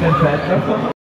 Fantastic.